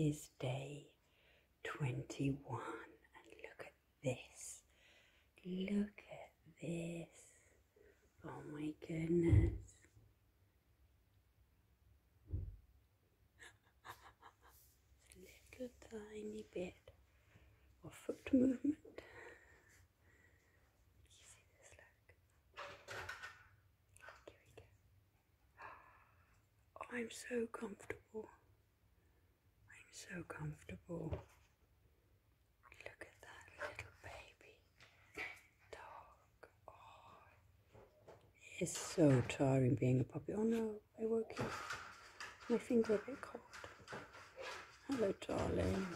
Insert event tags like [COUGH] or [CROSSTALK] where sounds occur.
is day 21 and look at this. Look at this. Oh my goodness. A [LAUGHS] little tiny bit of foot movement. Go. [SIGHS] Oh, I'm so comfortable. So comfortable. Look at that little baby dog. Oh, it's so tiring being a puppy. Oh no, I woke you. My finger a bit cold. Hello, darling.